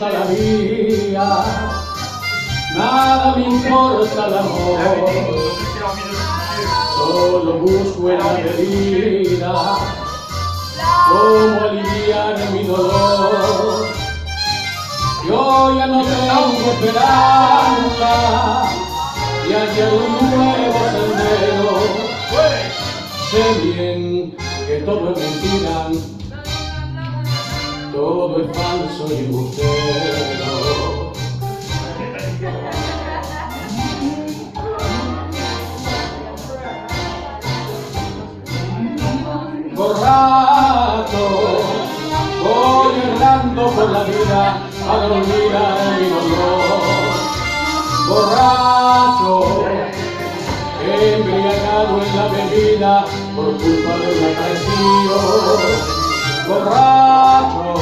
Importa la vida, nada me importa el amor. Solo busco en la bebida cómo aliviar mi dolor. Yo ya no tengo esperanza y hacia un nuevo sendero. Sé bien que todo es mentira, todo es falso y embustero. Borracho, voy errando por la vida para olvidar mi dolor. Borracho, embriagado en la bebida por culpa de una traición. Borracho,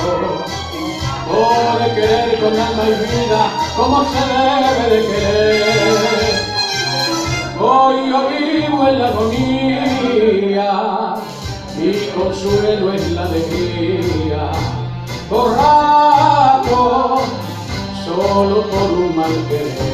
por querer con alma y vida como se debe de querer. Hoy yo vivo en la agonía, mi consuelo es la alegría. Borracho, solo por un mal querer.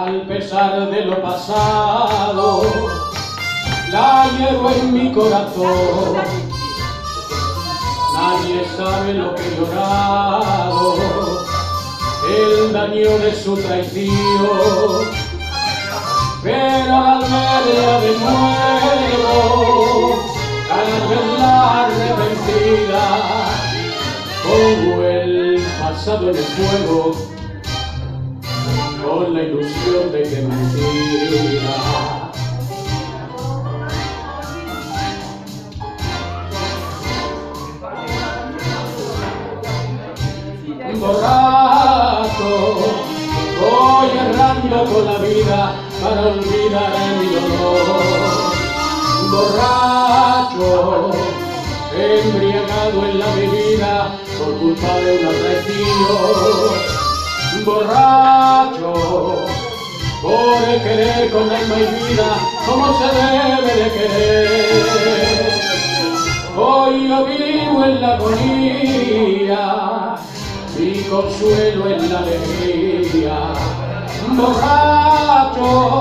Al pesar de lo pasado, la llevo en mi corazón. Nadie sabe lo que he llorado, el daño de su traición. Pero al verla de nuevo, al verla arrepentida, como el pasado en el fuego, con la ilusión de que mentira. Borracho, voy errando por la vida para olvidar mi dolor. Borracho, embriagado en la bebida por culpa de una traición borracho por querer con alma y vida como se debe de querer. Hoy yo vivo en la agonía, mi consuelo es la alegría. Borracho